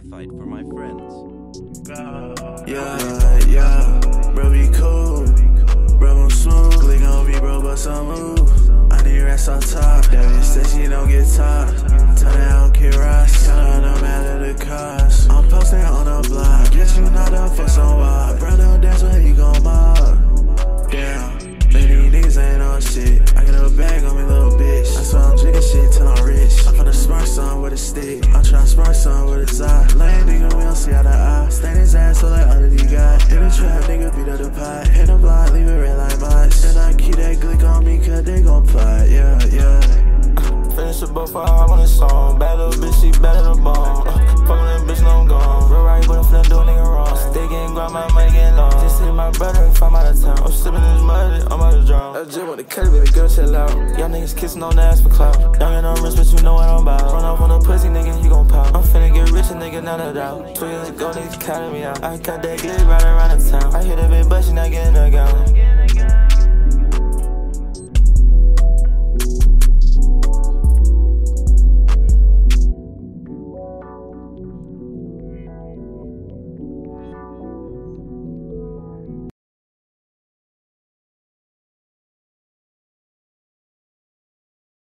I fight for my friends. Yeah, yeah, bro, be cool. Bro, I'm smooth. Click on me, bro, but some move. I need rest on top. That bitch said she don't get don't care. Tell her no matter the cost. I'm posting on the block. Get you not up for some trap, nigga, beat up the pot. Hit the block, leave it red like mods. And I keep that glick on me, cause they gon' plot. Yeah, yeah. Finish a buff, I hop on this song. Bad little bitch, she better than bomb. Uh, fuck with that bitch, no I'm gone. Real right, but I'm finna do a nigga wrong. Stay getting grind, my money getting long. Just see my brother if I'm out of town. I'm sipping this mud, I'm out of drown. I just want to cut it, baby girl, chill out. Y'all niggas kissing on the ass for clout. Young and on wrist, but you know what I'm about. Get not a doubt. Two years ago, niggas counted me out. I got that glick right around the town. I hit a big